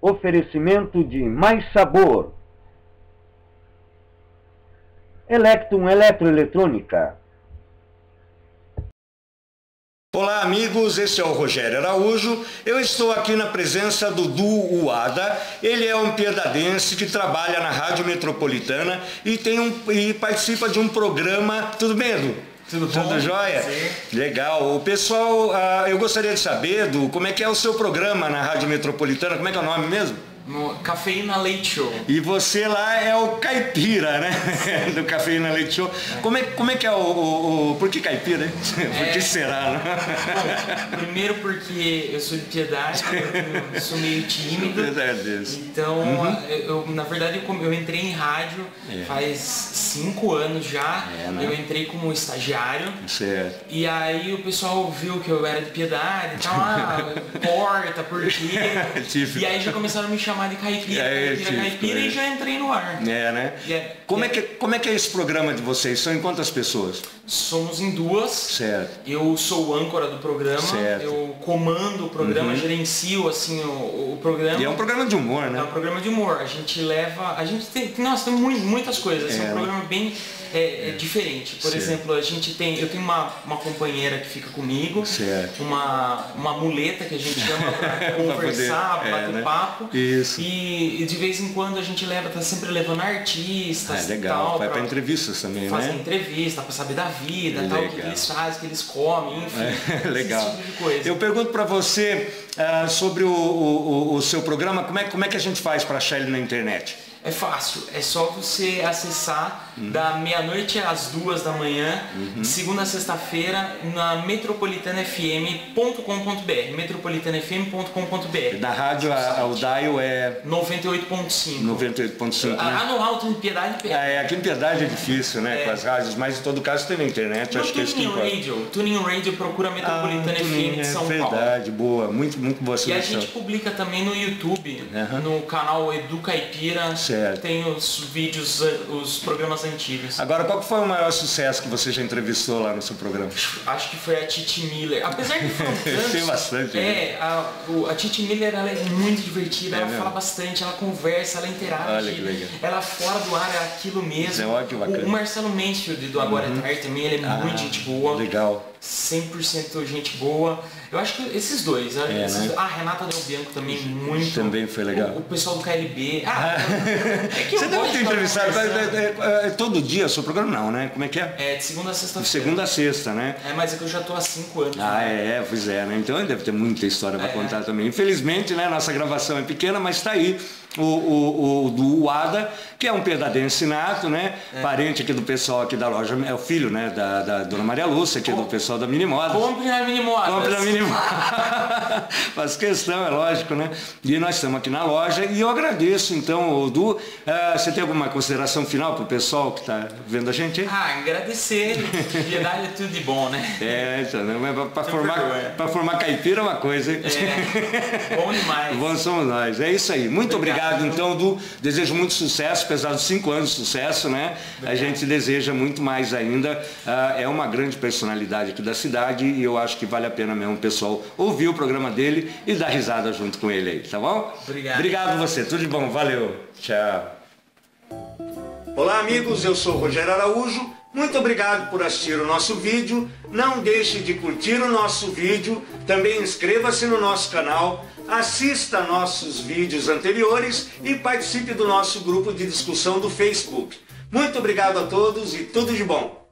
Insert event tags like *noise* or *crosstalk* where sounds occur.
Oferecimento de mais sabor. Electrum Eletroeletrônica. Olá amigos, esse é o Rogério Araújo. Eu estou aqui na presença do Du Uada. Ele é um piedadense que trabalha na Rádio Metropolitana e, tem um, e participa de um programa. Tudo bem, Edu? Tudo bom? Tudo jóia? Sim. Legal. O pessoal, ah, eu gostaria de saber, Edu, como é que é o seu programa na Rádio Metropolitana? Como é que é o nome mesmo? No Cafeína Leite Show. E você lá é o caipira, né? *laughs* Do Cafeína Leite Show. Como é, como é que é o, o, o- Por que caipira, hein? *laughs* Por que É. será, né? Bom, primeiro porque eu sou de piedade, eu sou meio tímido. Verdade. Então, eu, na verdade, eu eu entrei em rádio É. faz cinco anos já. É, né? Eu entrei como estagiário. Certo. E aí o pessoal viu que eu era de piedade e tal, *laughs* ah, porta, por quê? *laughs* Típico. E aí já começaram a me chamar de caipira, É, caipira, típico, caipira é. e já entrei no ar. É, né? É- Como, é é- que, como é que é esse programa de vocês? São em quantas pessoas? Somos em duas. Certo. Eu sou o âncora do programa, Certo. eu comando o programa, gerencio assim o, o programa. E é um programa de humor, É um né? programa de humor. A gente leva. A gente tem. Nossa, tem mui- muitas coisas. É, É, um né? Programa bem é, é diferente. Por Certo. exemplo, a gente tem. Eu tenho uma, uma companheira que fica comigo. Certo. Uma, uma muleta que a gente chama pra *laughs* conversar, poder- é, bater né? papo. Isso. E, e de vez em quando a gente leva, tá sempre levando artistas Ah, e legal. tal. Vai pra entrevistas também, fazer né? entrevista, pra saber da vida, tal, o que eles fazem, o que eles comem, enfim. É, *laughs* legal. Esse tipo de coisa. Eu pergunto para você ah, sobre o, o- o- o seu programa, como é, como é que a gente faz para achar ele na internet? É fácil, é só você acessar Uhum. da meia-noite às duas da manhã, de segunda a sexta-feira, na metropolitanafm.com.br, metropolitanafm.com.br, Da rádio, a, o dial é 98.5. 98.5, Ah, né? no alto, em Piedade, Ah, Piedade. é, aqui em Piedade é difícil, né? É. Com as rádios, mas em todo caso tem na internet, No acho que é isso que. Radio, Tuning Radio procura Metropolitana Ah, FM de é São Paulo. verdade, boa, muito, muito boa E a gente publica também no YouTube, Aham. no canal Edu Caipira, Certo. tem os vídeos, os programas antigos. Agora, qual foi o maior sucesso que você já entrevistou lá no seu programa? Acho que foi a Titi Miller. Apesar de *laughs* foram tantos, bastante, né? É, a, a Titi Miller ela é muito divertida, É ela mesmo? fala bastante, ela conversa, ela interage. Olha que legal. Ela fora do ar é aquilo mesmo. É, olha que bacana. Uhum. O, Marcelo Mansfield do Agora é Tarde também, ele é muito gente boa. Ah, Legal. 100% gente boa. Eu acho que esses dois. né? É, esses- né? Ah, Renata Del Bianco também, muito. Também foi legal. O, o pessoal do KLB. Ah, *laughs* entrevistado conversando. é, é, é, todo dia o seu programa, não, né? Como é que é? É, de segunda a De sexta-feira. segunda a sexta, né? É, mas é que eu já tô há cinco anos. Ah, né? é, é, pois é, né? Então deve ter muita história para É. contar também. Infelizmente, né, nossa gravação é pequena, mas está aí o, o, o do Uada, que é um pedadense nato, né? É. Parente aqui do pessoal aqui da loja, é o filho, né, da, da dona Maria Lúcia, que é do pessoal da Minimoda. Compre na Minimodas. Compre na Minimoda. *laughs* Faz questão, é lógico, né? E nós estamos aqui na loja e eu agradeço, então, o Du. ah, você tem alguma consideração final para o pessoal que está vendo a gente aí? Ah, agradecer. Piedade é tudo de bom, né? É, então, né? Para formar, formar caipira é uma coisa, hein? É, bom demais. Bom somos nós. É isso aí. Muito obrigado, Obrigado. então, Du. Desejo muito sucesso, apesar dos cinco anos de sucesso, né? A gente deseja muito mais ainda. Ah, é uma grande personalidade aqui da cidade e eu acho que vale a pena mesmo o pessoal ouvir o programa dele e dar risada junto com ele aí, tá bom? Obrigado. Obrigado você. Tudo de bom. Valeu. Tchau. Olá amigos, eu sou o Rogério Araújo. Muito obrigado por assistir o nosso vídeo. Não deixe de curtir o nosso vídeo. Também inscreva-se no nosso canal. Assista nossos vídeos anteriores e participe do nosso grupo de discussão do Facebook. Muito obrigado a todos e tudo de bom.